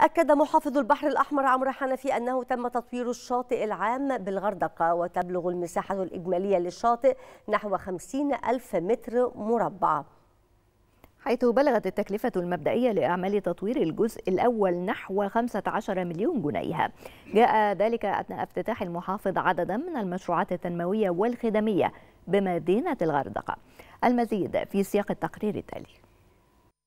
أكد محافظ البحر الأحمر عمرو حنفي أنه تم تطوير الشاطئ العام بالغردقة وتبلغ المساحة الإجمالية للشاطئ نحو 50 ألف متر مربع. حيث بلغت التكلفة المبدئية لأعمال تطوير الجزء الأول نحو 15 مليون جنيه. جاء ذلك أثناء افتتاح المحافظ عددا من المشروعات التنموية والخدمية بمدينة الغردقة. المزيد في سياق التقرير التالي.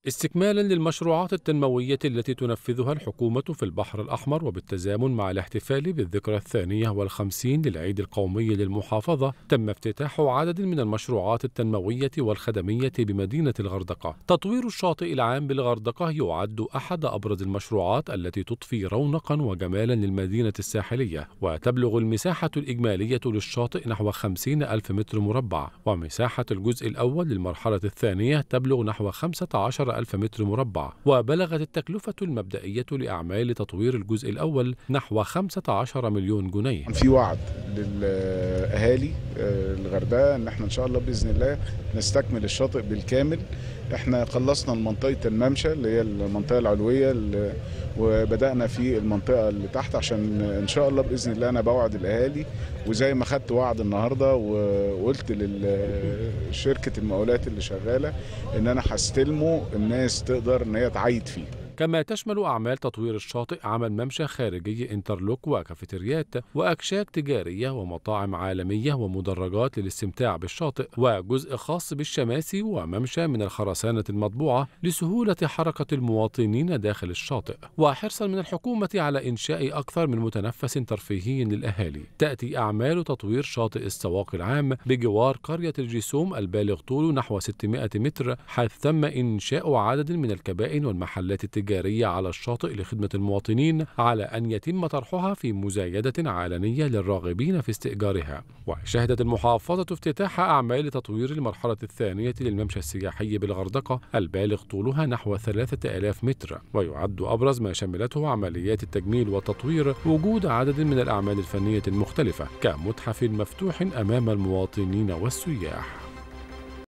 استكمالا للمشروعات التنموية التي تنفذها الحكومة في البحر الأحمر وبالتزامن مع الاحتفال بالذكرى الثانية والخمسين للعيد القومي للمحافظة تم افتتاح عدد من المشروعات التنموية والخدمية بمدينة الغردقة. تطوير الشاطئ العام بالغردقة يعد أحد أبرز المشروعات التي تضفي رونقا وجمالا للمدينة الساحلية وتبلغ المساحة الإجمالية للشاطئ نحو 50 ألف متر مربع ومساحة الجزء الأول للمرحلة الثانية تبلغ نحو 15 ألف متر مربع وبلغت التكلفة المبدئية لأعمال تطوير الجزء الأول نحو 15 مليون جنيه. في وعد. للأهالي الغردقة أن إحنا إن شاء الله بإذن الله نستكمل الشاطئ بالكامل. إحنا خلصنا منطقة الممشى اللي هي المنطقة العلوية وبدأنا في المنطقة اللي تحت عشان إن شاء الله بإذن الله أنا بوعد الأهالي. وزي ما خدت وعد النهاردة وقلت لشركة المقاولات اللي شغالة إن أنا هستلمه الناس تقدر إن هي تعيد فيه. كما تشمل أعمال تطوير الشاطئ عمل ممشى خارجي إنترلوك وكافيتريات وأكشاك تجارية ومطاعم عالمية ومدرجات للاستمتاع بالشاطئ وجزء خاص بالشماسي وممشى من الخرسانة المطبوعة لسهولة حركة المواطنين داخل الشاطئ. وحرصا من الحكومة على إنشاء أكثر من متنفس ترفيهي للأهالي. تأتي أعمال تطوير شاطئ السواق العام بجوار قرية الجسوم البالغ طوله نحو 600 متر حيث تم إنشاء عدد من الكبائن والمحلات التجارية التجارية على الشاطئ لخدمة المواطنين على أن يتم طرحها في مزايدة علنية للراغبين في استئجارها. وشهدت المحافظة افتتاح أعمال تطوير المرحلة الثانية للممشى السياحي بالغردقة البالغ طولها نحو 3000 متر. ويعد أبرز ما شملته عمليات التجميل والتطوير وجود عدد من الأعمال الفنية المختلفة كمتحف مفتوح أمام المواطنين والسياح.